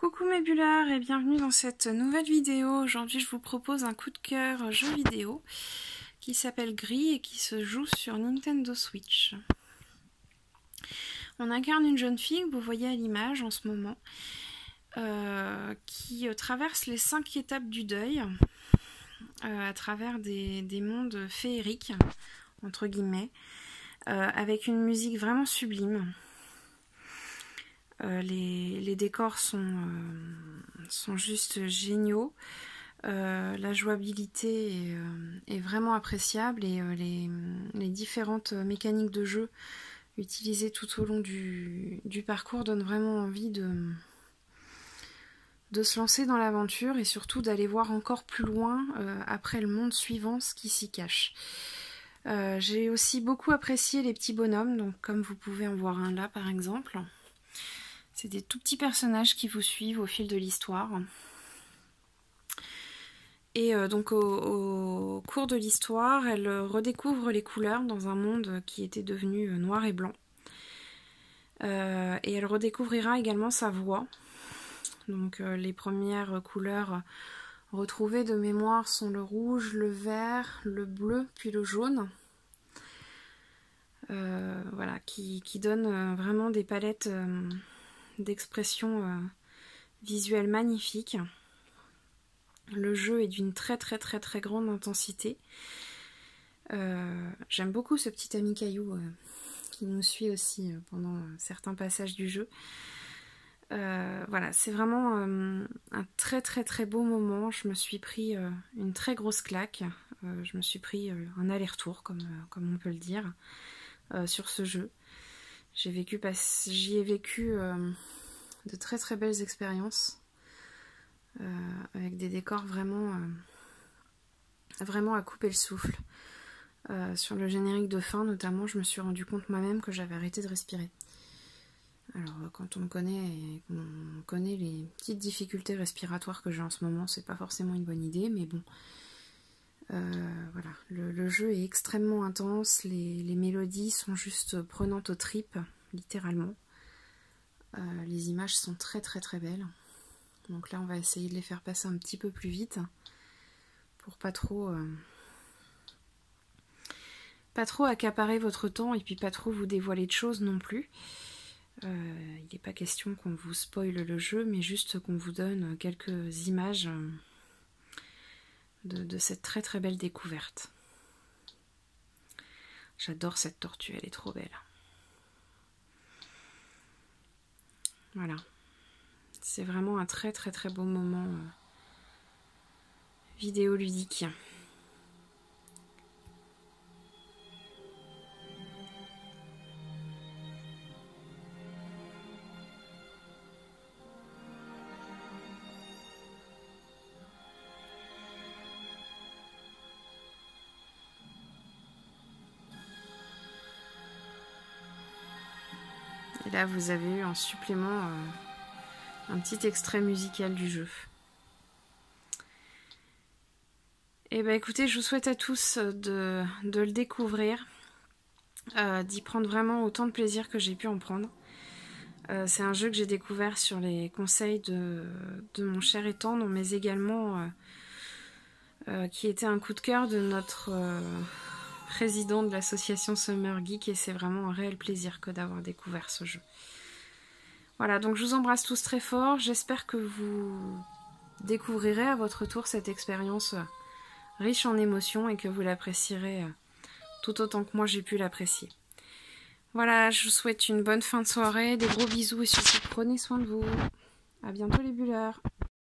Coucou mes bulleurs et bienvenue dans cette nouvelle vidéo. Aujourd'hui je vous propose un coup de cœur jeu vidéo qui s'appelle Gris et qui se joue sur Nintendo Switch. On incarne une jeune fille vous voyez à l'image en ce moment euh, qui euh, traverse les cinq étapes du deuil euh, à travers des, mondes féeriques entre guillemets avec une musique vraiment sublime. Euh, les, décors sont, euh, juste géniaux. Euh, la jouabilité est, vraiment appréciable et les, différentes mécaniques de jeu utilisées tout au long du, parcours donnent vraiment envie de, de se lancer dans l'aventure et surtout d'aller voir encore plus loin après le monde suivant ce qui s'y cache. J'ai aussi beaucoup apprécié les petits bonhommes, donc comme vous pouvez en voir un là par exemple. C'est des tout petits personnages qui vous suivent au fil de l'histoire. Et euh, donc au, cours de l'histoire, elle redécouvre les couleurs dans un monde qui était devenu euh, noir et blanc. Euh, et elle redécouvrira également sa voix. Donc les premières couleurs retrouvées de mémoire sont le rouge, le vert, le bleu, puis le jaune. voilà, qui, qui donnent vraiment des palettes d'expression euh, visuelle magnifique. Le jeu est d'une très très très très grande intensité. Euh, j'aime beaucoup ce petit ami caillou euh, qui nous suit aussi pendant certains passages du jeu. voilà, c'est vraiment un très très très beau moment. Je me suis pris une très grosse claque. je me suis pris un aller-retour, comme, comme on peut le dire, sur ce jeu. J'ai vécu, j'y ai vécu euh, de très très belles expériences euh, avec des décors vraiment, euh, vraiment à couper le souffle. sur le générique de fin notamment, je me suis rendu compte moi-même que j'avais arrêté de respirer. Alors quand on me connaît et qu'on connaît les petites difficultés respiratoires que j'ai en ce moment, c'est pas forcément une bonne idée, mais bon. Voilà, le, jeu est extrêmement intense, les, mélodies sont juste prenantes aux tripes, littéralement. Euh, les images sont très très très belles. Donc là on va essayer de les faire passer un petit peu plus vite pour pas trop euh, pas trop accaparer votre temps et puis pas trop vous dévoiler de choses non plus. Euh, il n'est pas question qu'on vous spoile le jeu, mais juste qu'on vous donne quelques images de, cette très très belle découverte. J'adore cette tortue, elle est trop belle. Voilà. C'est vraiment un très très très beau moment euh, vidéo Et là, vous avez eu en supplément euh, un petit extrait musical du jeu. Et eh ben écoutez, je vous souhaite à tous de, le découvrir, euh, d'y prendre vraiment autant de plaisir que j'ai pu en prendre. Euh, c'est un jeu que j'ai découvert sur les conseils de, de, mon cher et tendre, mais également qui était un coup de cœur de notre président de l'association Summer Geek et c'est vraiment un réel plaisir que d'avoir découvert ce jeu. Voilà, donc je vous embrasse tous très fort. J'espère que vous découvrirez à votre tour cette expérience euh, riche en émotions et que vous l'apprécierez euh, tout autant que moi j'ai pu l'apprécier. Voilà, je vous souhaite une bonne fin de soirée, des gros bisous et surtout prenez soin de vous. A bientôt les bulleurs